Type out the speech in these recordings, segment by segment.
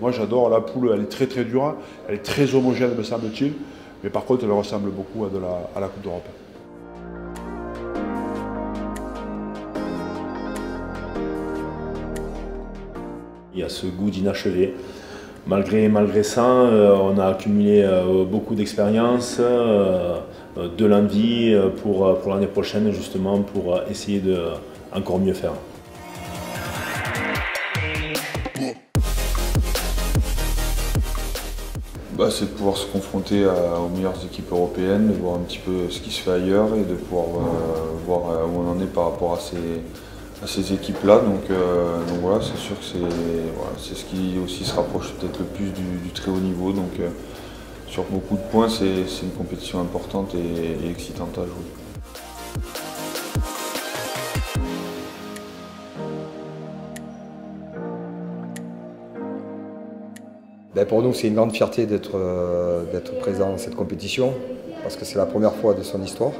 Moi j'adore la poule, elle est très très dure, elle est très homogène me semble-t-il, mais par contre elle ressemble beaucoup à, de la, à la Coupe d'Europe. Il y a ce goût d'inachevé. Malgré, malgré ça, euh, on a accumulé euh, beaucoup d'expérience, euh, de l'envie pour, pour l'année prochaine justement pour essayer de encore mieux faire. Bah, c'est de pouvoir se confronter aux meilleures équipes européennes, de voir un petit peu ce qui se fait ailleurs et de pouvoir voir où on en est par rapport à ces, équipes-là. Donc, euh, donc, voilà, c'est sûr que c'est ce qui aussi se rapproche peut-être le plus du, très haut niveau. Donc euh, sur beaucoup de points, c'est une compétition importante et, excitante à jouer. Ben pour nous, c'est une grande fierté d'être euh, présent dans cette compétition, parce que c'est la première fois de son histoire.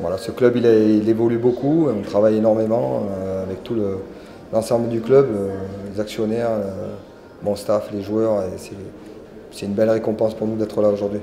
Voilà, ce club il, évolue beaucoup, on travaille énormément euh, avec tout l'ensemble du club, euh, les actionnaires, mon staff, les joueurs. C'est une belle récompense pour nous d'être là aujourd'hui.